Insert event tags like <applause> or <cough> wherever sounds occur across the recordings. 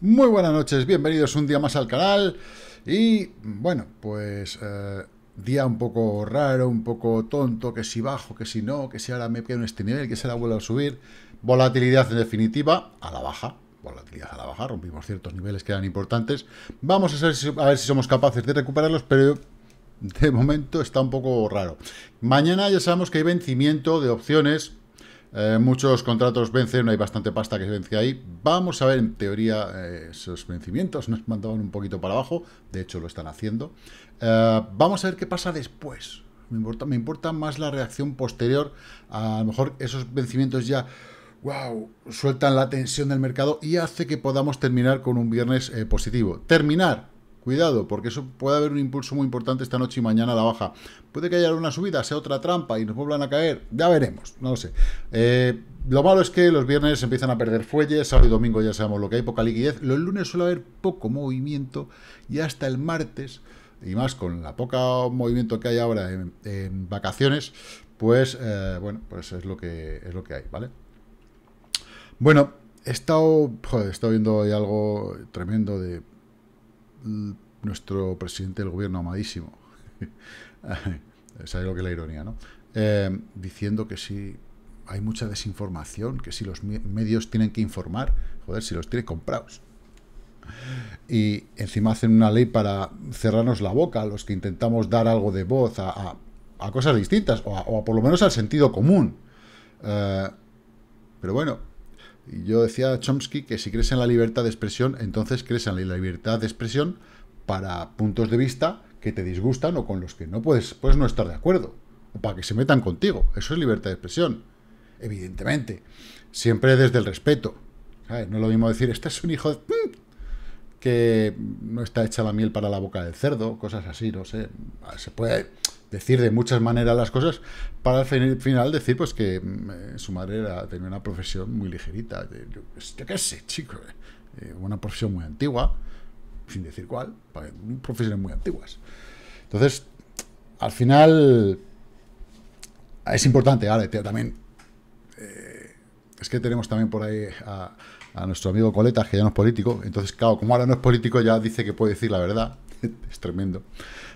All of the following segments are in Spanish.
Muy buenas noches, bienvenidos un día más al canal. Y bueno, pues eh, día un poco raro, un poco tonto, que si bajo, que si no, que si ahora me quedo en este nivel, que se la vuelvo a subir. Volatilidad en definitiva a la baja. Volatilidad a la baja, rompimos ciertos niveles que eran importantes. Vamos a ver si, a ver si somos capaces de recuperarlos, pero de momento está un poco raro. Mañana ya sabemos que hay vencimiento de opciones eh, muchos contratos vencen, hay bastante pasta que se vence ahí. Vamos a ver, en teoría, eh, esos vencimientos nos mandaban un poquito para abajo. De hecho, lo están haciendo. Eh, vamos a ver qué pasa después. Me importa, me importa más la reacción posterior. A, lo mejor esos vencimientos ya, wow, sueltan la tensión del mercado y hace que podamos terminar con un viernes positivo. Terminar, Cuidado, porque eso puede haber un impulso muy importante esta noche y mañana a la baja. Puede que haya una subida, sea otra trampa y nos vuelvan a caer. Ya veremos, no lo sé. Eh, lo malo es que los viernes empiezan a perder fuelles, sábado y domingo ya sabemos lo que hay, poca liquidez. Los lunes suele haber poco movimiento y hasta el martes, y más con la poca movimiento que hay ahora en, vacaciones, pues eh, bueno, pues es lo que es lo que hay, ¿vale? Bueno, he estado, he estado viendo ahí algo tremendo de nuestro presidente del gobierno amadísimo, <laughs> ¿sabes lo que es la ironía, no? Eh, diciendo que si hay mucha desinformación, que si los medios tienen que informar, joder, si los tiene comprados. Y encima hacen una ley para cerrarnos la boca a los que intentamos dar algo de voz a, cosas distintas, o, por lo menos al sentido común. Eh, pero bueno, yo decía a Chomsky que si crees en la libertad de expresión, entonces crees en la libertad de expresión para puntos de vista que te disgustan o con los que no puedes, puedes no estar de acuerdo. O para que se metan contigo. Eso es libertad de expresión. Evidentemente. Siempre desde el respeto. No es lo mismo decir, este es un hijo de... que no está hecha la miel para la boca del cerdo, cosas así, no sé. Se puede decir de muchas maneras las cosas, para al final decir pues que mm, su madre era, tenía una profesión muy ligerita. Yo, qué sé, chico, eh, una profesión muy antigua, sin decir cuál, profesiones muy antiguas. Entonces, al final es importante, ahora también eh, es que tenemos también por ahí a, a, nuestro amigo Coleta, que ya no es político, entonces claro, como ahora no es político ya dice que puede decir la verdad, <laughs> es tremendo.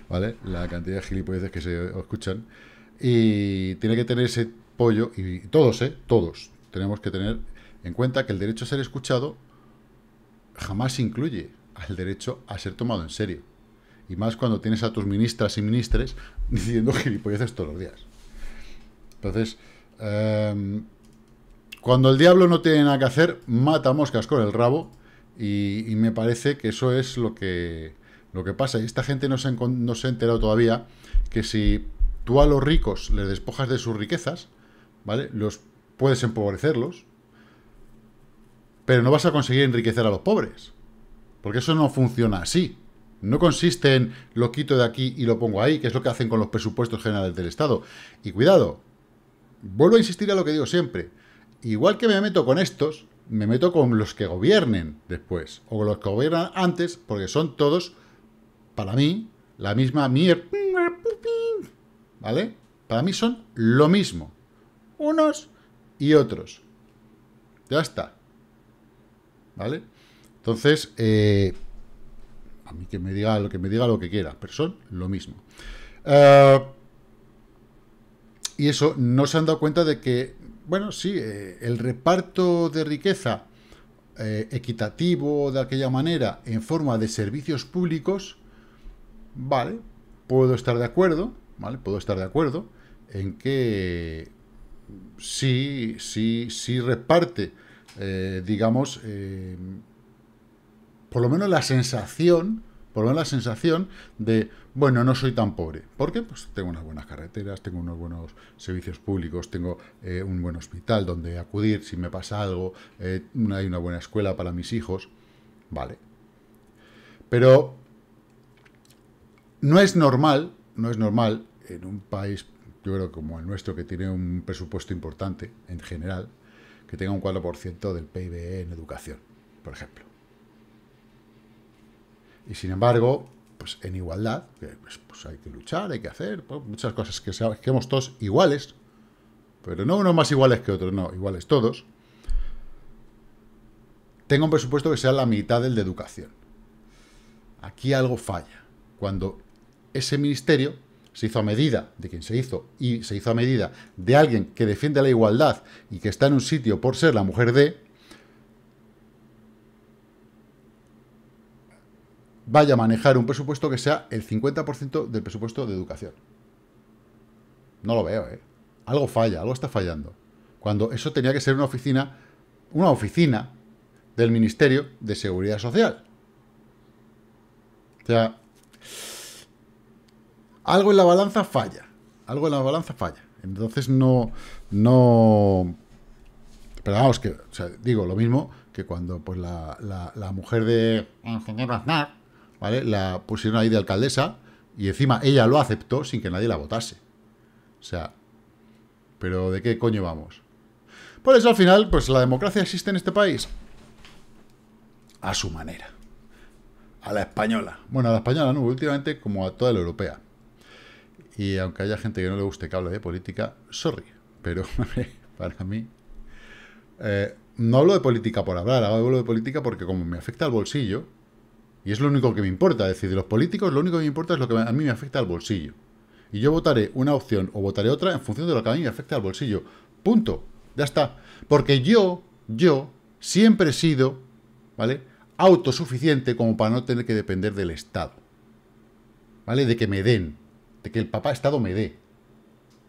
¿Vale? La cantidad de gilipolleces que se escuchan. Y tiene que tener ese pollo, y todos, ¿eh? Todos, tenemos que tener en cuenta que el derecho a ser escuchado jamás incluye al derecho a ser tomado en serio. Y más cuando tienes a tus ministras y ministres <laughs> diciendo gilipolleces todos los días. Entonces, em, cuando el diablo no tiene nada que hacer, mata moscas con el rabo. y me parece que eso es lo que, lo que pasa, y esta gente no se, no se ha enterado todavía, que si tú a los ricos les despojas de sus riquezas, ¿vale? Los puedes empobrecerlos, pero no vas a conseguir enriquecer a los pobres. Porque eso no funciona así. No consiste en lo quito de aquí y lo pongo ahí, que es lo que hacen con los presupuestos generales del Estado. Y cuidado, vuelvo a insistir a lo que digo siempre. Igual que me meto con estos, me meto con los que gobiernen después, o con los que gobiernan antes, porque son todos para mí, la misma mierda, ¿vale? Para mí son lo mismo. Unos y otros. Ya está. ¿Vale? Entonces, eh, a mí que me diga lo que me diga lo que quiera, pero son lo mismo. Eh, y eso no se han dado cuenta de que, bueno, sí, eh, el reparto de riqueza equitativo de aquella manera en forma de servicios públicos Vale, puedo estar de acuerdo, ¿vale? Puedo estar de acuerdo en que sí, sí, sí reparte, eh, digamos, eh, por lo menos la sensación, por lo menos la sensación de, bueno, no soy tan pobre. ¿Por qué? Pues tengo unas buenas carreteras, tengo unos buenos servicios públicos, tengo eh, un buen hospital donde acudir si me pasa algo, hay una buena escuela para mis hijos, vale. Pero no es normal, no es normal en un país, yo creo como el nuestro, que tiene un presupuesto importante en general, que tenga un 4% del PIB en educación, por ejemplo. Y sin embargo, pues en igualdad, pues, pues, hay que luchar, hay que hacer pues, muchas cosas que, somos todos iguales, pero no unos más iguales que otros, no, iguales todos. tenga un presupuesto que sea la mitad del de educación. Aquí algo falla. Cuando ese ministerio se hizo a medida de quien se hizo y se hizo a medida de alguien que defiende la igualdad y que está en un sitio por ser la mujer de, vaya a manejar un presupuesto que sea el 50% del presupuesto de educación. No lo veo, ¿eh? Algo falla, algo está fallando. Cuando eso tenía que ser una oficina, una oficina del Ministerio de Seguridad Social. O sea, algo en la balanza falla. Algo en la balanza falla. Entonces no, no, pero vamos, que, o sea, digo, lo mismo que cuando pues la, la, mujer de ingeniero Aznar, ¿vale? La pusieron ahí de alcaldesa y encima ella lo aceptó sin que nadie la votase. O sea, pero ¿de qué coño vamos? Por eso al final, pues la democracia existe en este país a su manera. A la española. Bueno, a la española no, últimamente como a toda la europea. Y aunque haya gente que no le guste que hable de política, sorry. Pero <laughs> para mí... Eh, no hablo de política por hablar, hablo de política porque como me afecta al bolsillo, y es lo único que me importa, es decir, de los políticos lo único que me importa es lo que a mí me afecta al bolsillo. Y yo votaré una opción o votaré otra en función de lo que a mí me afecta al bolsillo. Punto. Ya está. Porque yo, yo, siempre he sido, ¿vale? Autosuficiente como para no tener que depender del Estado. ¿Vale? De que me den. De que el papá Estado me dé.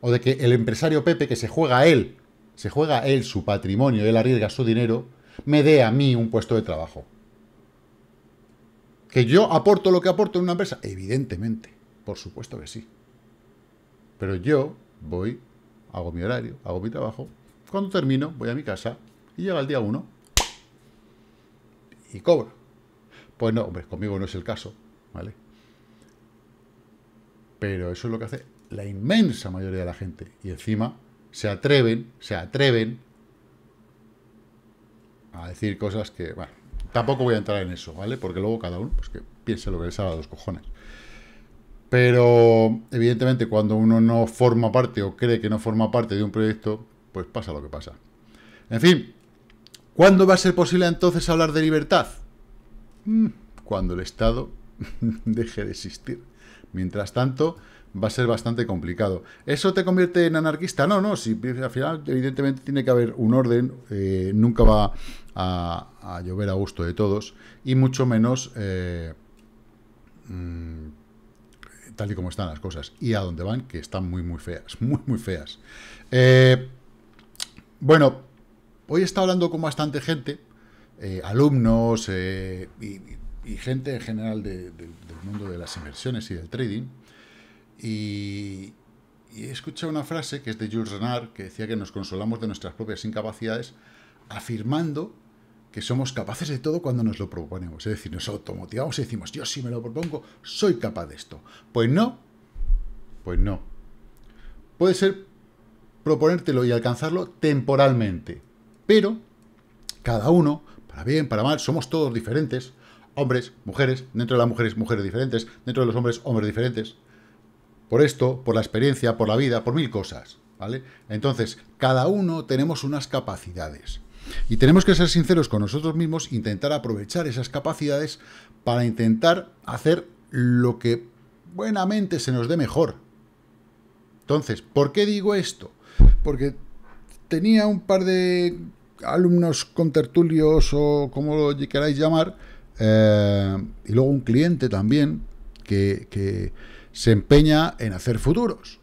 O de que el empresario Pepe, que se juega a él, se juega a él su patrimonio, él arriesga su dinero, me dé a mí un puesto de trabajo. ¿Que yo aporto lo que aporto en una empresa? Evidentemente, por supuesto que sí. Pero yo voy, hago mi horario, hago mi trabajo, cuando termino voy a mi casa y llega el día uno y cobro. Pues no, hombre, conmigo no es el caso, ¿vale? Pero eso es lo que hace la inmensa mayoría de la gente. Y encima se atreven, se atreven a decir cosas que, bueno, tampoco voy a entrar en eso, ¿vale? Porque luego cada uno, pues que piense lo que le salga a los cojones. Pero, evidentemente, cuando uno no forma parte o cree que no forma parte de un proyecto, pues pasa lo que pasa. En fin, ¿cuándo va a ser posible entonces hablar de libertad? Mm, cuando el Estado <laughs> deje de existir. Mientras tanto, va a ser bastante complicado. ¿Eso te convierte en anarquista? No, no, si al final evidentemente tiene que haber un orden, eh, nunca va a, llover a gusto de todos, y mucho menos eh, mm, tal y como están las cosas, y a dónde van, que están muy, muy feas, <laughs> muy, muy feas. Eh, bueno, hoy he estado hablando con bastante gente, alumnos y, gente en general del mundo de las inversiones y del trading, y, he escuchado una frase que es de Jules Renard, que decía que nos consolamos de nuestras propias incapacidades, afirmando que somos capaces de todo cuando nos lo proponemos. Es decir, nos automotivamos y decimos, yo si me lo propongo, soy capaz de esto. Pues no, pues no. Puede ser proponértelo y alcanzarlo temporalmente, pero cada uno, para bien, para mal, somos todos diferentes, hombres, mujeres, dentro de las mujeres, mujeres diferentes, dentro de los hombres, hombres diferentes por esto, por la experiencia, por la vida, por mil cosas, ¿vale? Entonces, cada uno tenemos unas capacidades. Y tenemos que ser sinceros con nosotros mismos, intentar aprovechar esas capacidades para intentar hacer lo que buenamente se nos dé mejor. Entonces, ¿por qué digo esto? Porque tenía un par de alumnos con tertulios o como lo queráis llamar, eh, y luego un cliente también, que, se empeña en hacer futuros.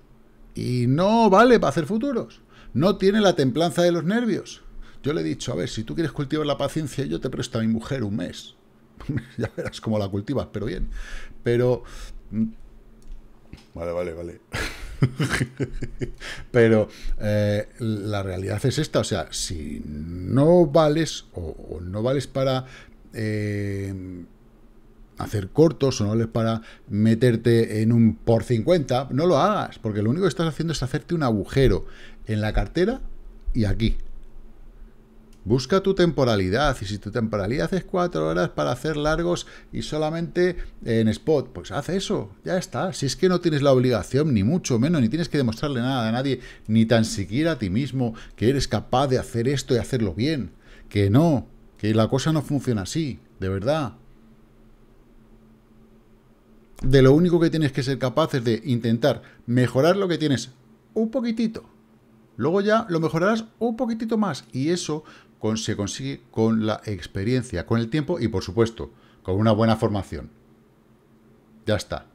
Y no vale para hacer futuros. No tiene la templanza de los nervios. Yo le he dicho, a ver, si tú quieres cultivar la paciencia, yo te presto a mi mujer un mes. <laughs> ya verás cómo la cultivas, pero bien. Pero... Vale, vale, vale. <laughs> pero eh, la realidad es esta, o sea, si no vales o, no vales para eh, hacer cortos o no les para meterte en un por 50, no lo hagas, porque lo único que estás haciendo es hacerte un agujero en la cartera y aquí. Busca tu temporalidad, y si tu temporalidad es cuatro horas para hacer largos y solamente en spot, pues haz eso, ya está. Si es que no tienes la obligación, ni mucho menos, ni tienes que demostrarle nada a nadie, ni tan siquiera a ti mismo que eres capaz de hacer esto y hacerlo bien. Que no, que la cosa no funciona así, de verdad. De lo único que tienes que ser capaz es de intentar mejorar lo que tienes un poquitito. Luego ya lo mejorarás un poquitito más. Y eso se consigue con la experiencia, con el tiempo y, por supuesto, con una buena formación. Ya está.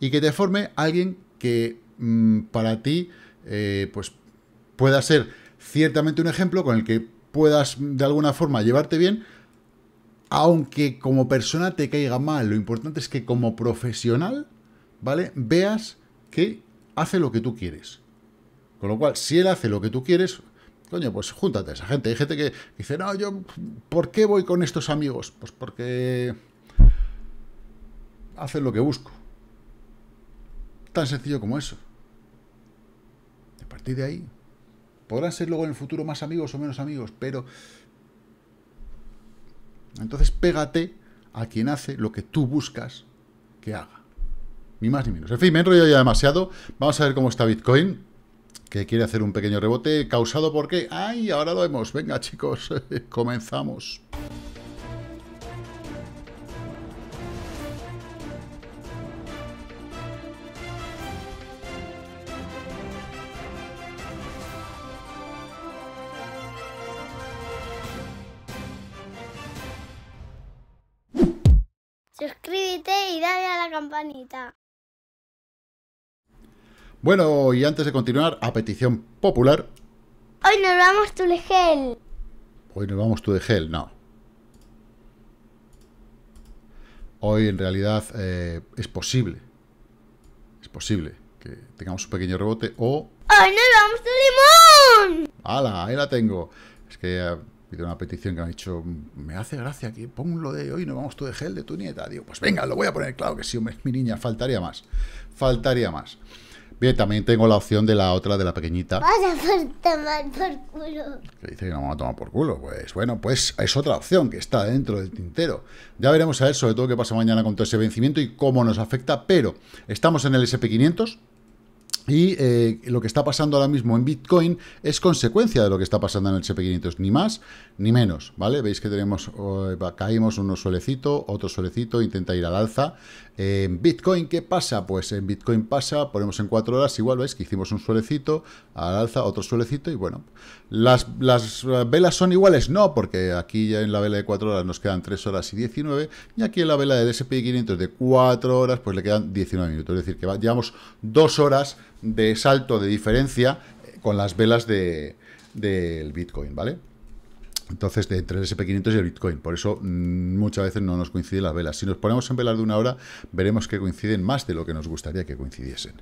Y que te forme alguien que mm, para ti eh, pues pueda ser ciertamente un ejemplo con el que puedas de alguna forma llevarte bien, aunque como persona te caiga mal. Lo importante es que como profesional, ¿vale? Veas que hace lo que tú quieres. Con lo cual, si él hace lo que tú quieres, coño, pues júntate a esa gente. Hay gente que dice, no, yo, ¿por qué voy con estos amigos? Pues porque hacen lo que busco. Tan sencillo como eso. A partir de ahí, podrán ser luego en el futuro más amigos o menos amigos, pero entonces pégate a quien hace lo que tú buscas que haga. Ni más ni menos. En fin, me he enrollado ya demasiado. Vamos a ver cómo está Bitcoin, que quiere hacer un pequeño rebote causado por qué. ¡Ay! Ahora lo vemos. Venga, chicos, <laughs> comenzamos. Bueno, y antes de continuar, a petición popular. Hoy nos vamos tú de gel. Hoy nos vamos tú de gel, no. Hoy en realidad eh, es posible. Es posible que tengamos un pequeño rebote o. ¡Hoy nos vamos tu limón! ¡Hala! Ahí la tengo. Es que eh, pido una petición que me ha dicho, me hace gracia que lo de hoy, no vamos tú de gel de tu nieta. Digo, pues venga, lo voy a poner claro que sí, hombre, mi niña, faltaría más. Faltaría más. Bien, también tengo la opción de la otra, de la pequeñita. Vas a tomar por culo. Que dice que no vamos a tomar por culo. Pues bueno, pues es otra opción que está dentro del tintero. Ya veremos a ver sobre todo qué pasa mañana con todo ese vencimiento y cómo nos afecta. Pero estamos en el SP500 y eh, lo que está pasando ahora mismo en Bitcoin es consecuencia de lo que está pasando en el SP500, ni más ni menos, ¿vale? Veis que tenemos, caímos uno suelecito, otro suelecito, intenta ir al alza. En Bitcoin, ¿qué pasa? Pues en Bitcoin pasa, ponemos en cuatro horas, igual veis que hicimos un suelecito, al alza, otro suelecito, y bueno, ¿las, las velas son iguales? No, porque aquí ya en la vela de cuatro horas nos quedan 3 horas y 19, y aquí en la vela del SP500 de 4 horas, pues le quedan 19 minutos, es decir, que llevamos dos horas de salto de diferencia con las velas del Bitcoin, ¿vale? Entonces, de entre el SP500 y el Bitcoin. Por eso mm, muchas veces no nos coinciden las velas. Si nos ponemos en velas de una hora, veremos que coinciden más de lo que nos gustaría que coincidiesen.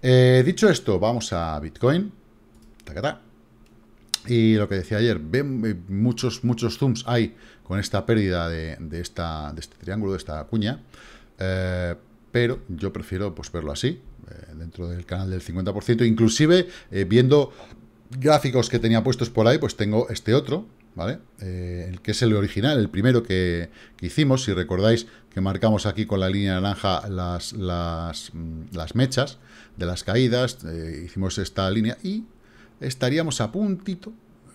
Eh, dicho esto, vamos a Bitcoin. Y lo que decía ayer, ven eh, muchos, muchos zooms hay con esta pérdida de, esta, de este triángulo, de esta cuña. Eh, pero yo prefiero pues, verlo así, dentro del canal del 50%. Inclusive, viendo gráficos que tenía puestos por ahí, pues tengo este otro, ¿vale? Eh, el que es el original, el primero que, hicimos, si recordáis que marcamos aquí con la línea naranja las, las, mm, las mechas de las caídas, eh, hicimos esta línea y estaríamos a puntito,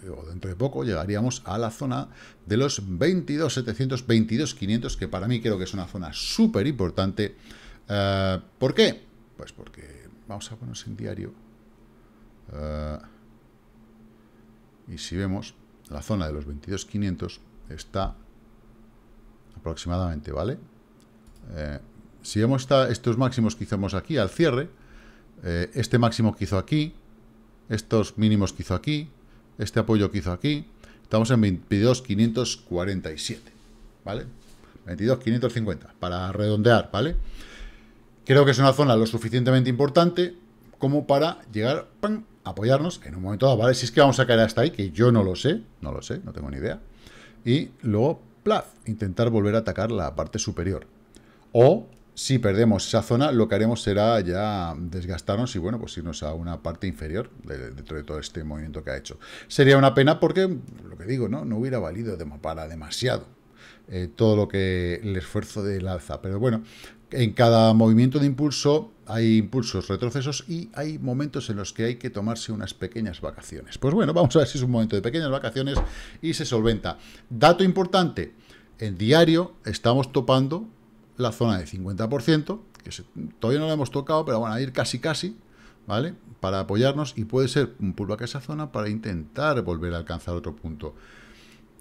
o dentro de poco llegaríamos a la zona de los 22.700, 22.500, que para mí creo que es una zona súper importante. Eh, ¿Por qué? Pues porque vamos a ponernos en diario. y si vemos, la zona de los 22.500 está aproximadamente, ¿vale? Eh, si vemos estos máximos que hicimos aquí al cierre, eh, este máximo que hizo aquí, estos mínimos que hizo aquí, este apoyo que hizo aquí, estamos en 22.547, ¿vale? 22.550, para redondear, ¿vale? Creo que es una zona lo suficientemente importante como para llegar apoyarnos en un momento dado, ¿vale? Si es que vamos a caer hasta ahí, que yo no lo sé, no lo sé, no tengo ni idea. Y luego, plaf, intentar volver a atacar la parte superior. O, si perdemos esa zona, lo que haremos será ya desgastarnos y, bueno, pues irnos a una parte inferior dentro de todo este movimiento que ha hecho. Sería una pena porque, lo que digo, ¿no? No hubiera valido para demasiado. Eh, todo lo que el esfuerzo del alza. Pero bueno, En cada movimiento de impulso hay impulsos retrocesos y hay momentos en los que hay que tomarse unas pequeñas vacaciones. Pues bueno, vamos a ver si es un momento de pequeñas vacaciones y se solventa. Dato importante, en diario estamos topando la zona de 50%, que todavía no la hemos tocado, pero van a ir casi casi, ¿vale? Para apoyarnos y puede ser un pullback a esa zona para intentar volver a alcanzar otro punto.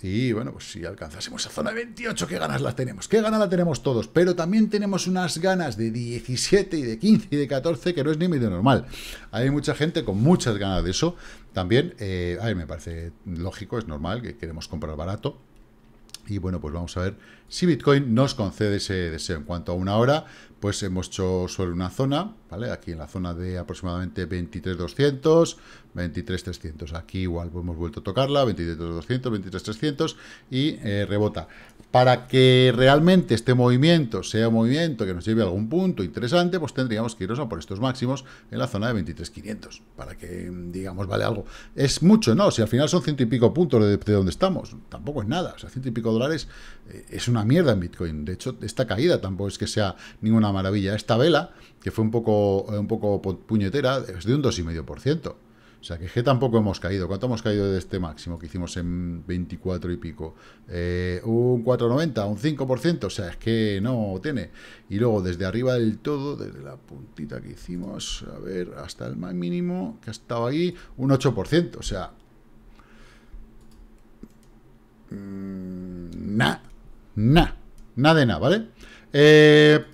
Y bueno, pues si alcanzásemos esa zona de 28, ¿qué ganas las tenemos? ¿Qué ganas la tenemos todos? Pero también tenemos unas ganas de 17 y de 15 y de 14 que no es ni medio normal. Hay mucha gente con muchas ganas de eso. También, eh, a ver, me parece lógico, es normal que queremos comprar barato. Y bueno, pues vamos a ver si Bitcoin nos concede ese deseo. En cuanto a una hora, pues hemos hecho sobre una zona, ¿vale? Aquí en la zona de aproximadamente 23.200, 23.300. Aquí igual hemos vuelto a tocarla, 23.200, 23.300 y eh, rebota. Para que realmente este movimiento sea un movimiento que nos lleve a algún punto interesante, pues tendríamos que irnos a por estos máximos en la zona de 23.500, para que, digamos, vale algo. Es mucho, ¿no? Si al final son ciento y pico puntos de, donde estamos, tampoco es nada. O sea, ciento y pico dólares eh, es una mierda en Bitcoin. De hecho, esta caída tampoco es que sea ninguna maravilla. Esta vela, que fue un poco, un poco puñetera, es de un 2,5%. O sea, que G tampoco hemos caído. ¿Cuánto hemos caído de este máximo que hicimos en 24 y pico? Eh, un 4,90, un 5%. O sea, es que no tiene. Y luego desde arriba del todo, desde la puntita que hicimos, a ver, hasta el más mínimo que ha estado ahí, un 8%. O sea, mmm, nada, nada, nada de nada, ¿vale? Eh,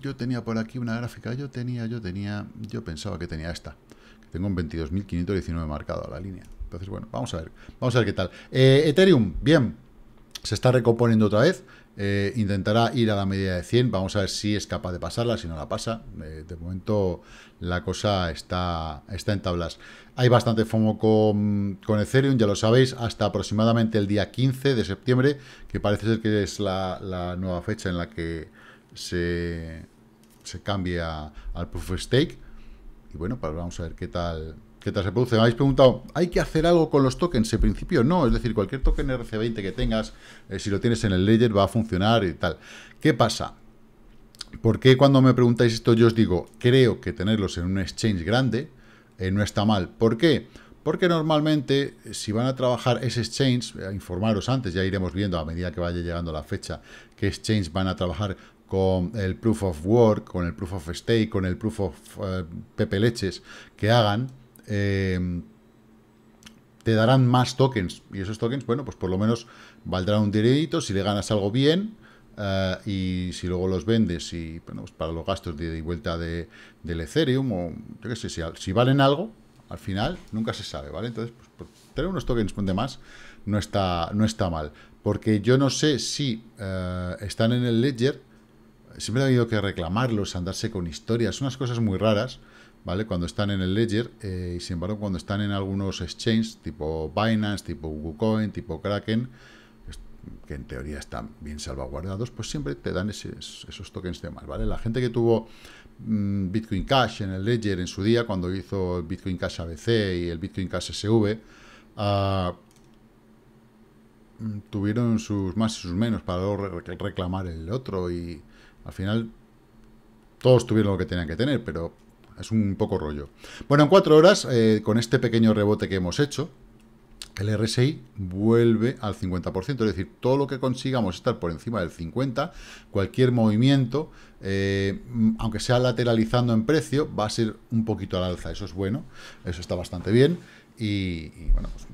yo tenía por aquí una gráfica, yo tenía, yo tenía, yo pensaba que tenía esta. Tengo un 22.519 marcado a la línea. Entonces, bueno, vamos a ver, vamos a ver qué tal. Eh, Ethereum, bien, se está recomponiendo otra vez. Eh, intentará ir a la medida de 100. Vamos a ver si es capaz de pasarla, si no la pasa. Eh, de momento la cosa está, está en tablas. Hay bastante FOMO con, con, Ethereum, ya lo sabéis, hasta aproximadamente el día 15 de septiembre, que parece ser que es la, la nueva fecha en la que se, se cambia al Proof of Stake. Y bueno, pues vamos a ver qué tal, qué tal se produce. Me habéis preguntado, ¿hay que hacer algo con los tokens? En principio no, es decir, cualquier token RC20 que tengas, eh, si lo tienes en el Ledger va a funcionar y tal. ¿Qué pasa? Porque cuando me preguntáis esto yo os digo, creo que tenerlos en un exchange grande eh, no está mal. ¿Por qué? Porque normalmente, si van a trabajar ese exchange, informaros antes, ya iremos viendo a medida que vaya llegando la fecha, qué exchange van a trabajar con el Proof of Work, con el Proof of Stake, con el Proof of uh, Pepe Leches que hagan, eh, te darán más tokens. Y esos tokens, bueno, pues por lo menos valdrán un dinerito si le ganas algo bien. Uh, y si luego los vendes y bueno, pues para los gastos de, vuelta de, del Ethereum o yo qué sé, si, valen algo, al final nunca se sabe, ¿vale? Entonces, pues, pues, tener unos tokens de más no está, no está mal. Porque yo no sé si están en el Ledger, siempre ha habido que reclamarlos, andarse con historias, unas cosas muy raras, ¿vale? Cuando están en el Ledger, eh, y sin embargo, cuando están en algunos exchanges, tipo Binance, tipo KuCoin, tipo Kraken, que en teoría están bien salvaguardados, pues siempre te dan esos tokens de más, ¿vale? La gente que tuvo mmm, Bitcoin Cash en el Ledger en su día, cuando hizo el Bitcoin Cash ABC y el Bitcoin Cash SV, uh, tuvieron sus más y sus menos para luego reclamar el otro y al final, todos tuvieron lo que tenían que tener, pero es un poco rollo. Bueno, en cuatro horas, eh, con este pequeño rebote que hemos hecho, el RSI vuelve al 50%, es decir, todo lo que consigamos estar por encima del 50%, cualquier movimiento, eh, aunque sea lateralizando en precio, va a ser un poquito al alza, eso es bueno, eso está bastante bien, y, y bueno, pues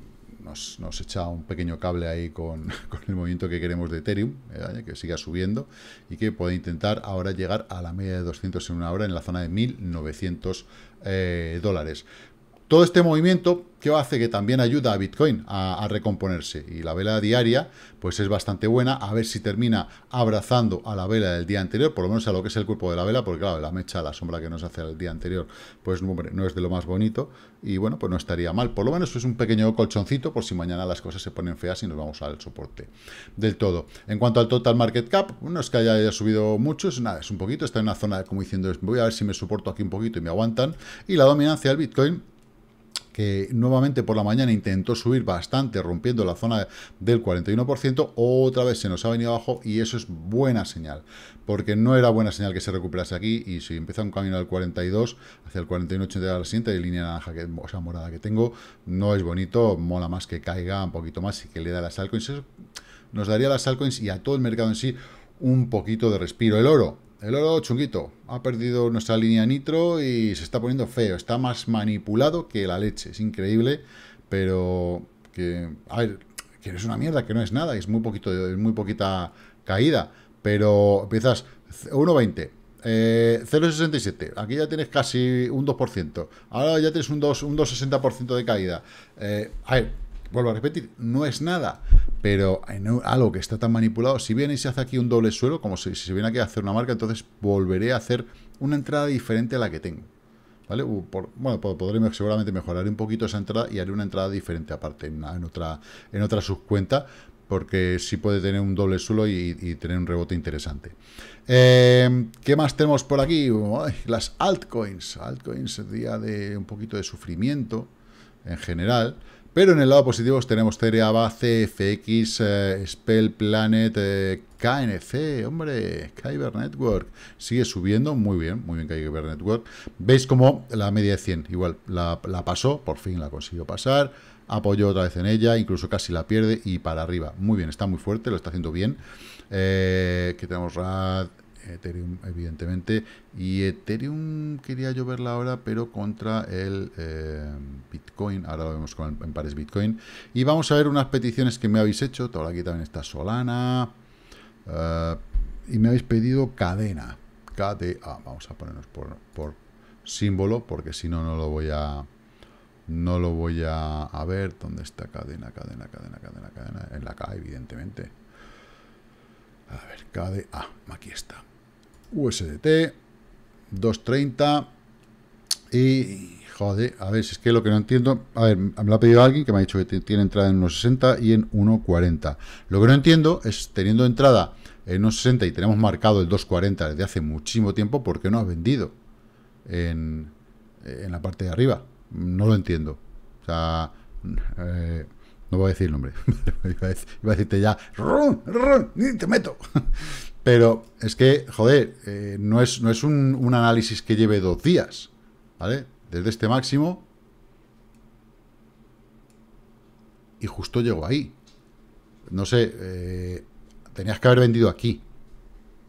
nos, echa un pequeño cable ahí <laughs> con, el movimiento que queremos de Ethereum, ¿eh? que siga subiendo y que puede intentar ahora llegar a la media de 200 en una hora en la zona de 1.900 eh, dólares. Todo este movimiento que hace que también ayuda a Bitcoin a, recomponerse. Y la vela diaria, pues es bastante buena. A ver si termina abrazando a la vela del día anterior, por lo menos a lo que es el cuerpo de la vela, porque claro, la mecha, la sombra que nos hace el día anterior, pues no es de lo más bonito. Y bueno, pues no estaría mal. Por lo menos es un pequeño colchoncito por si mañana las cosas se ponen feas y nos vamos al soporte del todo. En cuanto al total market cap, no es que haya subido mucho, es nada, es un poquito. Está en una zona como diciendo, voy a ver si me soporto aquí un poquito y me aguantan. Y la dominancia del Bitcoin que nuevamente por la mañana intentó subir bastante, rompiendo la zona del 41%, otra vez se nos ha venido abajo y eso es buena señal, porque no era buena señal que se recuperase aquí y si empieza un camino al 42, hacia el 41,80 de la siguiente línea naranja, que, o sea, morada que tengo, no es bonito, mola más que caiga un poquito más y que le da las altcoins, eso nos daría las altcoins y a todo el mercado en sí un poquito de respiro. El oro, el oro chunguito ha perdido nuestra línea nitro y se está poniendo feo. Está más manipulado que la leche. Es increíble, pero que, a ver, que es una mierda, que no es nada, es muy poquito, es muy poquita caída. Pero empiezas 1.20, eh, 0,67. Aquí ya tienes casi un 2%. Ahora ya tienes un 2, un 2,60% de caída. Eh, a ver, vuelvo a repetir, no es nada, pero algo que está tan manipulado, si viene y se hace aquí un doble suelo, como si, se viene aquí a hacer una marca, entonces volveré a hacer una entrada diferente a la que tengo. ¿Vale? bueno, podré seguramente mejorar un poquito esa entrada y haré una entrada diferente aparte en, otra, en otra subcuenta, porque sí puede tener un doble suelo y, tener un rebote interesante. Eh, ¿Qué más tenemos por aquí? las altcoins. Altcoins, día de un poquito de sufrimiento en general. Pero en el lado positivo tenemos Cereaba, CFX, eh, Spell Planet, eh, KNC, hombre, Kyber Network. Sigue subiendo, muy bien, muy bien Kyber Network. Veis como la media de 100, igual, la, pasó, por fin la consiguió pasar, apoyó otra vez en ella, incluso casi la pierde y para arriba. Muy bien, está muy fuerte, lo está haciendo bien. Eh, que tenemos RAD, Ethereum, evidentemente. Y Ethereum quería yo verla ahora, pero contra el eh, Bitcoin. Ahora lo vemos con en pares Bitcoin. Y vamos a ver unas peticiones que me habéis hecho. Todo aquí también está Solana. Eh, y me habéis pedido cadena. KDA. Vamos a ponernos por, símbolo, porque si no, no lo voy a. No lo voy a, a ver. ¿Dónde está cadena, cadena, cadena, cadena, cadena? En la K, evidentemente. A ver, KDA. Aquí está. USDT, 230 y... Joder, a ver, si es que lo que no entiendo... A ver, me lo ha pedido alguien que me ha dicho que tiene entrada en 1.60 y en 1.40. Lo que no entiendo es, teniendo entrada en 1.60 y tenemos marcado el 2.40 desde hace muchísimo tiempo, ¿por qué no has vendido en, en la parte de arriba? No lo entiendo. O sea, eh, no voy a decir el nombre. <laughs> iba, a decirte ya, ni te meto. Pero es que, joder, eh, no es, no es un, análisis que lleve dos días, ¿vale? Desde este máximo y justo llegó ahí. No sé, eh, tenías que haber vendido aquí,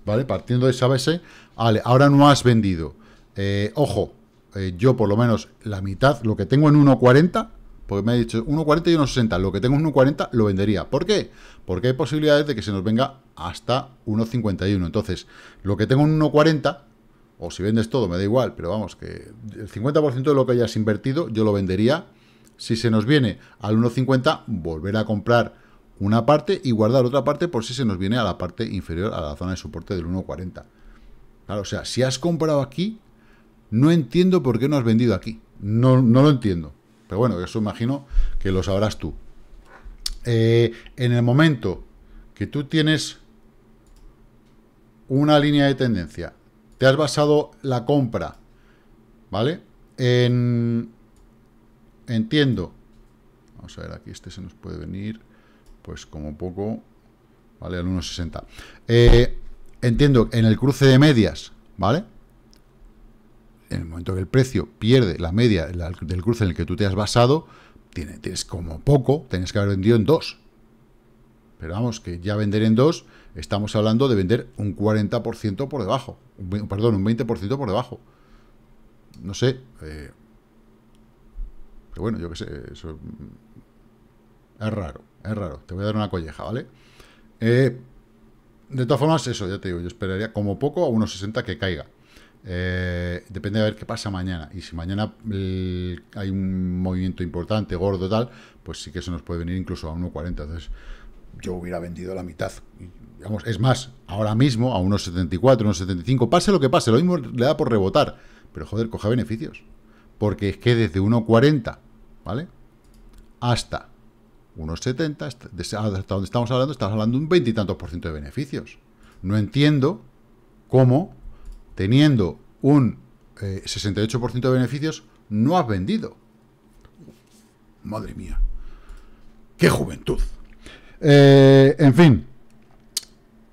¿vale? Partiendo de esa base, vale, ahora no has vendido. Eh, ojo, yo por lo menos la mitad, lo que tengo en 1.40, porque me ha dicho 1.40 y 1.60, lo que tengo en 1.40 lo vendería. ¿Por qué? Porque hay posibilidades de que se nos venga hasta 1,51. Entonces, lo que tengo en 1,40, o si vendes todo, me da igual, pero vamos, que el 50% de lo que hayas invertido, yo lo vendería. Si se nos viene al 1,50, volver a comprar una parte y guardar otra parte por si se nos viene a la parte inferior, a la zona de soporte del 1,40. Claro, o sea, si has comprado aquí, no entiendo por qué no has vendido aquí. No, no lo entiendo. Bueno, eso imagino que lo sabrás tú. Eh, en el momento que tú tienes una línea de tendencia, te has basado la compra, ¿vale? En, entiendo, vamos a ver, aquí este se nos puede venir, pues como poco, ¿vale? Al 1.60. Eh, entiendo, en el cruce de medias, ¿vale? En el momento que el precio pierde la media del cruce en el que tú te has basado, tienes, como poco, tienes que haber vendido en dos. Pero vamos, que ya vender en dos, estamos hablando de vender un 40% por debajo. perdón, un 20% por debajo. No sé. Eh, pero bueno, yo qué sé, eso es raro, es raro. Te voy a dar una colleja, ¿vale? Eh, de todas formas, eso, ya te digo, yo esperaría como poco a unos 60 que caiga. Eh, depende de ver qué pasa mañana. Y si mañana hay un movimiento importante, gordo, tal, pues sí que eso nos puede venir incluso a 1,40. Entonces, yo hubiera vendido la mitad. Digamos, es más, ahora mismo a unos 74, unos 75, pase lo que pase, lo mismo le da por rebotar. Pero joder, coja beneficios. Porque es que desde 1,40, ¿vale? Hasta unos 70, hasta donde estamos hablando, estamos hablando un 20 y tantos por ciento de beneficios. No entiendo cómo teniendo un 68% eh, de beneficios, no has vendido. Madre mía. ¡Qué juventud! Eh, en fin.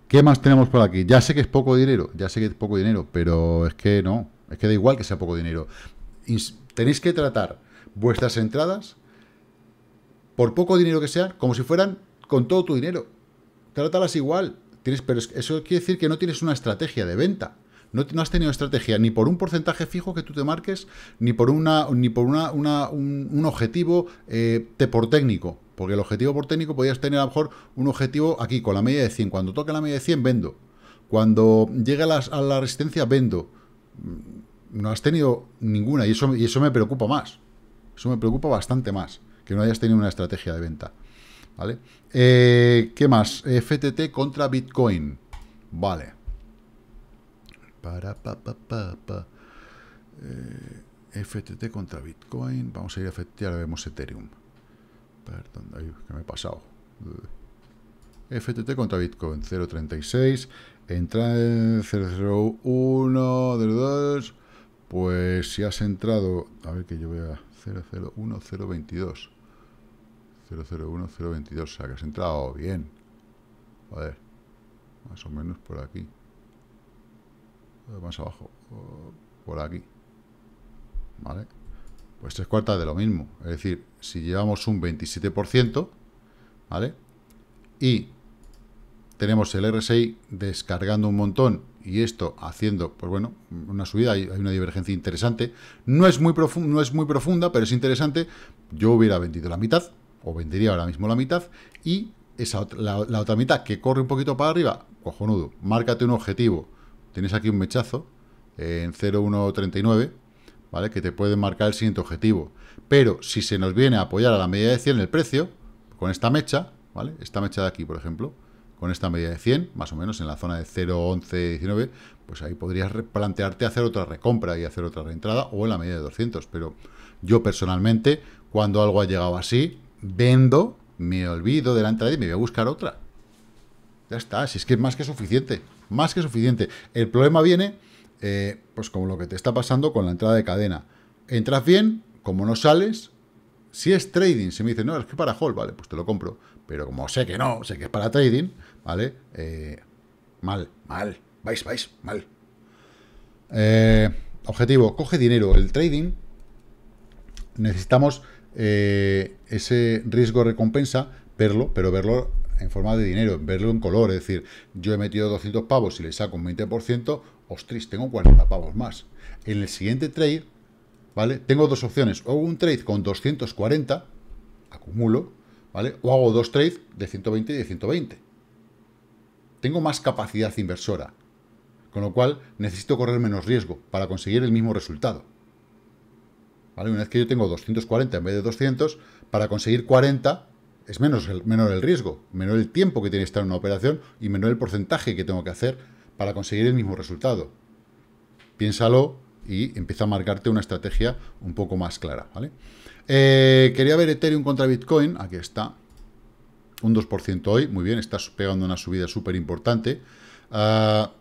¿Qué más tenemos por aquí? Ya sé que es poco dinero, ya sé que es poco dinero, pero es que no, es que da igual que sea poco dinero. tenéis que tratar vuestras entradas, por poco dinero que sean, como si fueran con todo tu dinero. Trátalas igual. Tienes, pero eso quiere decir que no tienes una estrategia de venta. No, has tenido estrategia ni por un porcentaje fijo que tú te marques, ni por una ni por una, un, objetivo eh, por técnico. Porque el objetivo por técnico podías tener a lo mejor un objetivo aquí, con la media de 100. Cuando toque la media de 100, vendo. Cuando llegue a, la resistencia, vendo. No has tenido ninguna y eso, y eso me preocupa más. Eso me preocupa bastante más, que no hayas tenido una estrategia de venta. ¿Vale? Eh, ¿Qué más? FTT contra Bitcoin. Vale. Para, pa, pa, pa, pa. Eh, FTT contra Bitcoin. Vamos a ir a FTT, ahora vemos Ethereum. Perdón, ahí, que me he pasado. FTT contra Bitcoin, 0.36. Entra en 001 del 2. Pues si has entrado, a ver que yo vea 001, 022. 001, 022. O sea que has entrado bien. A más o menos por aquí más abajo, por aquí. ¿Vale? Pues tres cuartas de lo mismo. Es decir, si llevamos un 27%, ¿vale? Y tenemos el RSI descargando un montón y esto haciendo, pues bueno, una subida, hay, una divergencia interesante. No es, muy no es muy profunda, pero es interesante. Yo hubiera vendido la mitad, o vendería ahora mismo la mitad, y esa, la otra mitad que corre un poquito para arriba, cojonudo, márcate un objetivo tienes aquí un mechazo en 0,139, ¿vale? Que te puede marcar el siguiente objetivo. Pero si se nos viene a apoyar a la medida de 100 el precio, con esta mecha, ¿vale? Esta mecha de aquí, por ejemplo, con esta medida de 100, más o menos en la zona de 0,1119, pues ahí podrías plantearte hacer otra recompra y hacer otra reentrada o en la medida de 200. Pero yo personalmente, cuando algo ha llegado así, vendo, me olvido de la entrada y me voy a buscar otra. Ya está, si es que es más que suficiente más que suficiente. El problema viene, eh, pues como lo que te está pasando con la entrada de cadena. Entras bien, como no sales, si es trading, se me dice, no, es que para hold, vale, pues te lo compro. Pero como sé que no, sé que es para trading, ¿vale? Eh, mal, mal, vais, vais, mal. Eh, objetivo, coge dinero. El trading, necesitamos ese riesgo-recompensa, verlo, pero verlo en forma de dinero, verlo en color, es decir, yo he metido 200 pavos y le saco un 20%, ostras, tengo 40 pavos más. En el siguiente trade, ¿vale? Tengo dos opciones, o un trade con 240, acumulo, ¿vale? O hago dos trades de 120 y de 120. Tengo más capacidad inversora, con lo cual necesito correr menos riesgo para conseguir el mismo resultado. ¿Vale? Una vez que yo tengo 240 en vez de 200, para conseguir 40 es menos el, menor el riesgo, menor el tiempo que tiene que estar en una operación y menor el porcentaje que tengo que hacer para conseguir el mismo resultado. Piénsalo y empieza a marcarte una estrategia un poco más clara. ¿vale? Eh, quería ver Ethereum contra Bitcoin, aquí está, un 2% hoy, muy bien, está pegando una subida súper importante. Ah,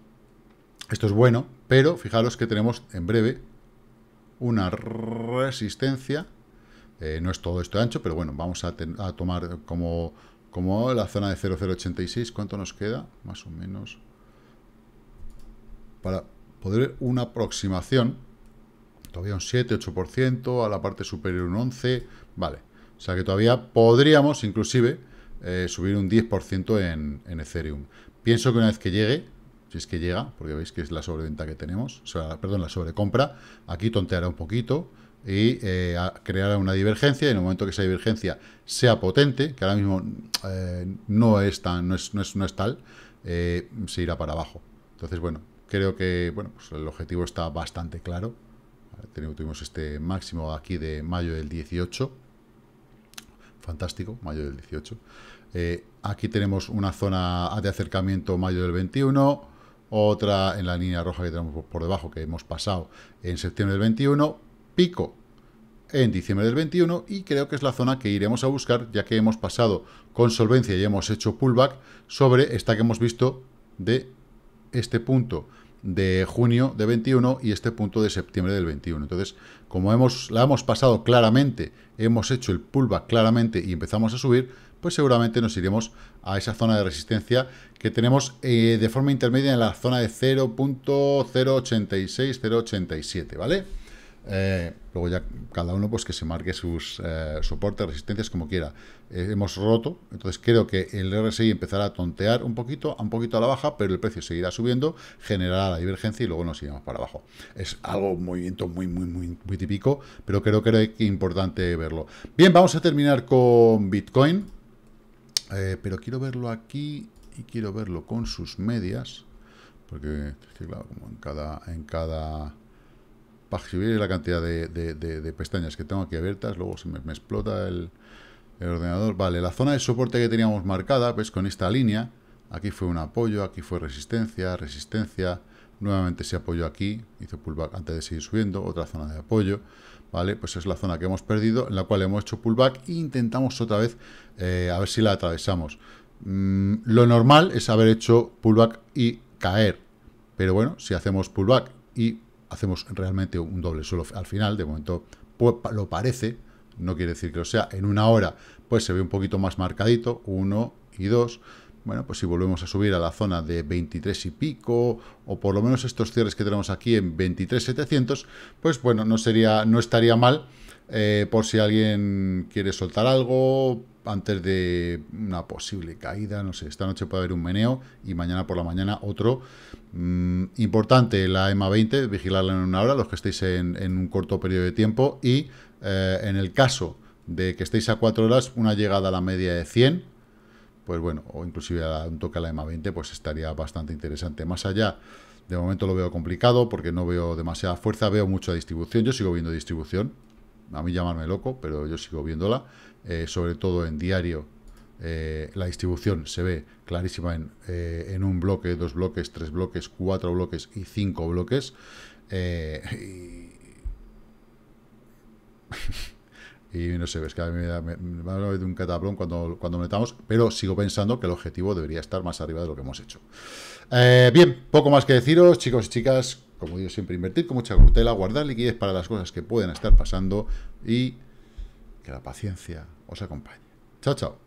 esto es bueno, pero fijaros que tenemos en breve una resistencia eh, no es todo esto ancho, pero bueno, vamos a, tomar como, como la zona de 0,086. ¿Cuánto nos queda? Más o menos. Para poder una aproximación, todavía un 7, 8%, a la parte superior un 11%, vale. O sea que todavía podríamos inclusive eh, subir un 10% en, en Ethereum. Pienso que una vez que llegue, si es que llega, porque veis que es la sobreventa que tenemos, o sea, perdón, la sobrecompra, aquí tonteará un poquito, y eh, crear una divergencia y en el momento que esa divergencia sea potente, que ahora mismo eh, no, es tan, no, es, no, es, no es tal, eh, se irá para abajo. Entonces, bueno, creo que bueno, pues el objetivo está bastante claro. Tuvimos este máximo aquí de mayo del 18. Fantástico, mayo del 18. aquí tenemos una zona de acercamiento mayo del 21, otra en la línea roja que tenemos por debajo que hemos pasado en septiembre del 21, pico en diciembre del 21 y creo que es la zona que iremos a buscar ya que hemos pasado con solvencia y hemos hecho pullback sobre esta que hemos visto de este punto de junio de 21 y este punto de septiembre del 21. Entonces, como hemos, la hemos pasado claramente, hemos hecho el pullback claramente y empezamos a subir, pues seguramente nos iremos a esa zona de resistencia que tenemos eh, de forma intermedia en la zona de 0.086, 0.87, ¿vale? Eh, luego ya cada uno pues que se marque sus eh, soportes, resistencias como quiera. Eh, hemos roto, entonces creo que el RSI empezará a tontear un poquito, un poquito a la baja, pero el precio seguirá subiendo, generará la divergencia y luego nos iremos para abajo. Es algo un movimiento muy, muy, muy, muy típico, pero creo que es importante verlo. Bien, vamos a terminar con Bitcoin, pero quiero verlo aquí y quiero verlo con sus medias, porque claro, como en cada, en cada si la cantidad de, pestañas que tengo aquí abiertas, luego se me, explota el, ordenador. Vale, la zona de soporte que teníamos marcada, pues con esta línea, aquí fue un apoyo, aquí fue resistencia, resistencia, nuevamente se apoyó aquí, hizo pullback antes de seguir subiendo, otra zona de apoyo, ¿vale? Pues es la zona que hemos perdido, en la cual hemos hecho pullback e intentamos otra vez eh, a ver si la atravesamos. Mm, lo normal es haber hecho pullback y caer, pero bueno, si hacemos pullback y hacemos realmente un doble suelo al final, de momento pues, lo parece, no quiere decir que lo sea, en una hora pues se ve un poquito más marcadito, uno y dos, bueno, pues si volvemos a subir a la zona de 23 y pico, o por lo menos estos cierres que tenemos aquí en 23.700, pues bueno, no, sería, no estaría mal eh, por si alguien quiere soltar algo antes de una posible caída, no sé, esta noche puede haber un meneo y mañana por la mañana otro. Mm, importante la EMA 20, vigilarla en una hora, los que estéis en, un corto periodo de tiempo y eh, en el caso de que estéis a 4 horas, una llegada a la media de 100, pues bueno, o inclusive a un toque a la EMA 20, pues estaría bastante interesante. Más allá, de momento lo veo complicado porque no veo demasiada fuerza, veo mucha distribución, yo sigo viendo distribución, a mí llamarme loco, pero yo sigo viéndola, eh, sobre todo en diario. Eh, la distribución se ve clarísima en, eh, en, un bloque, dos bloques, tres bloques, cuatro bloques y cinco bloques. <laughs> y... no sé, es que a mí me da, me, de un cataplón cuando, cuando metamos, pero sigo pensando que el objetivo debería estar más arriba de lo que hemos hecho. bien, poco más que deciros, chicos y chicas, como digo siempre, invertir con mucha cautela, guardar liquidez para las cosas que pueden estar pasando y que la paciencia os acompañe. Chao, chao.